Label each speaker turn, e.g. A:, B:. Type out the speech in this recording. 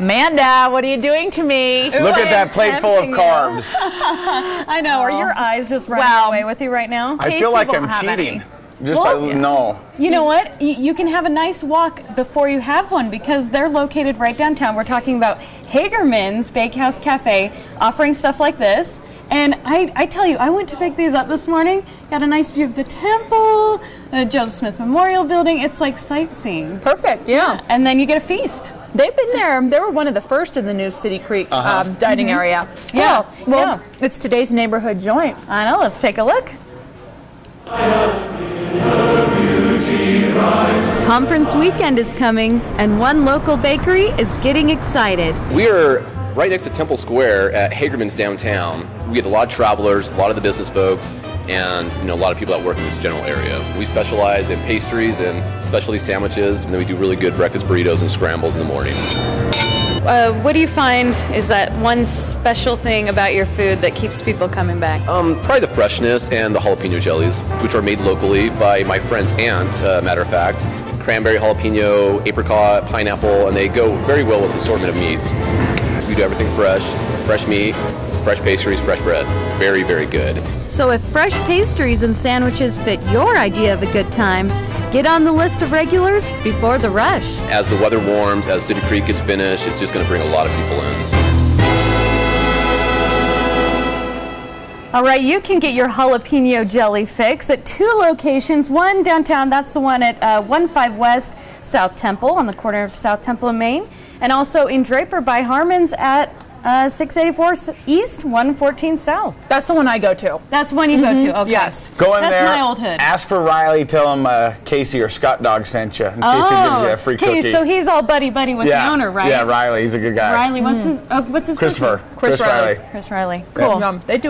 A: Amanda, what are you doing to me?
B: Look
C: I
B: at that plate full of carbs.
C: I know. Are your eyes just running
A: Well,
C: away with you right now?
B: I
A: Casey
B: feel like I'm
A: have any.
B: cheating. Just
C: Well,
B: by
C: yeah.
B: no.
C: You know what? Y- You can have a nice walk before you have one because they're located right downtown. We're talking about Hagermann's Bakehouse Cafe offering stuff like this. And I, I tell you, I went to pick these up this morning. Got a nice view of the temple, the Joseph Smith Memorial Building. It's like sightseeing.
A: Perfect, yeah.
C: And then you get a feast.
A: They've been there. They were one of the first in the new City Creek um, dining area.
C: Yeah,
A: Cool. Well,
C: yeah.
A: it's today's neighborhood joint.
C: I know. Let's take a look.
D: Conference weekend is coming, and one local bakery is getting excited.
E: We are right next to Temple Square at Hagermann's downtown. We get a lot of travelers, a lot of the business folks, and you know a lot of people that work in this general area. We specialize in pastries and specialty sandwiches, and then we do really good breakfast burritos and scrambles in the morning.
D: Uh, what do you find is that one special thing about your food that keeps people coming back?
E: Um, probably the freshness and the jalapeno jellies, which are made locally by my friend's aunt, uh, matter of fact. Cranberry, jalapeno, apricot, pineapple, and they go very well with assortment of meats. We do everything fresh, fresh meat, fresh pastries, fresh bread. Very, very good.
D: So, if fresh pastries and sandwiches fit your idea of a good time, get on the list of regulars before the rush.
E: As the weather warms, as City Creek gets finished, it's just going to bring a lot of people in.
C: All right, you can get your jalapeno jelly fix at two locations. One downtown, that's the one at uh, 15 West South Temple on the corner of South Temple and Main, and also in Draper by Harmon's at uh, 684 S- East, 114 South.
A: That's the one I go to.
C: That's the one you go to. Okay.
A: Yes.
B: Go in
C: That's
B: there.
C: my old hood.
B: Ask for Riley. Tell him uh, Casey or Scott Dog sent you, and see if he gives you a free
C: Oh, okay,
B: cookie.
C: so he's all buddy buddy with
B: yeah,
C: the owner, right?
B: Yeah, Riley. He's a good guy.
C: Riley, what's his? Oh, what's his?
B: Christopher.
C: name?
A: Chris Riley.
C: Chris Riley. Cool.
A: Um, they do